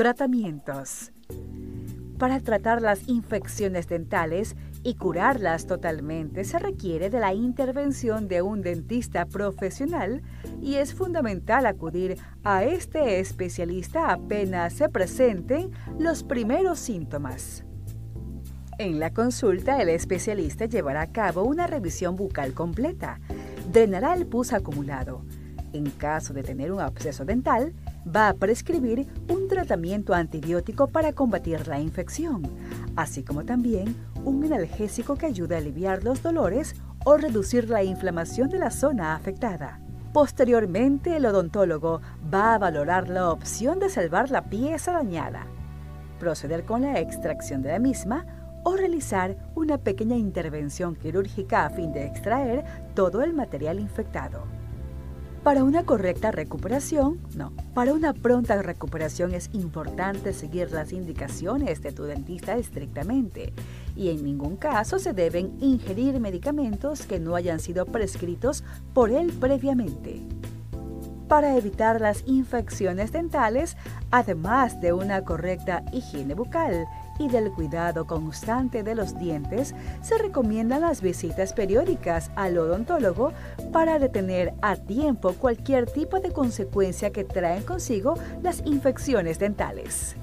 Tratamientos. Para tratar las infecciones dentales y curarlas totalmente se requiere de la intervención de un dentista profesional y es fundamental acudir a este especialista apenas se presenten los primeros síntomas. En la consulta, el especialista llevará a cabo una revisión bucal completa, drenará el pus acumulado. En caso de tener un absceso dental, va a prescribir un tratamiento antibiótico para combatir la infección, así como también un analgésico que ayude a aliviar los dolores o reducir la inflamación de la zona afectada. Posteriormente, el odontólogo va a valorar la opción de salvar la pieza dañada, proceder con la extracción de la misma o realizar una pequeña intervención quirúrgica a fin de extraer todo el material infectado. Para una correcta recuperación, no, para una pronta recuperación es importante seguir las indicaciones de tu dentista estrictamente y en ningún caso se deben ingerir medicamentos que no hayan sido prescritos por él previamente. Para evitar las infecciones dentales, además de una correcta higiene bucal, y del cuidado constante de los dientes, se recomiendan las visitas periódicas al odontólogo para detener a tiempo cualquier tipo de consecuencia que traen consigo las infecciones dentales.